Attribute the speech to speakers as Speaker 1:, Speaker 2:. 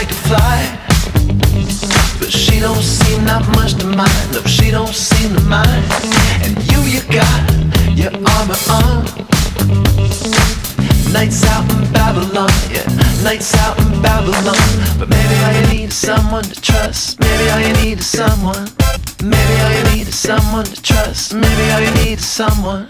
Speaker 1: like to fly. But she don't seem not much to mind No, she don't seem to mind. And you, you got your armor on. Nights out in Babylon, yeah. Nights out in Babylon. But maybe all you need is someone to trust. Maybe all you need is someone. Maybe all you need is someone to trust. Maybe all you need is someone.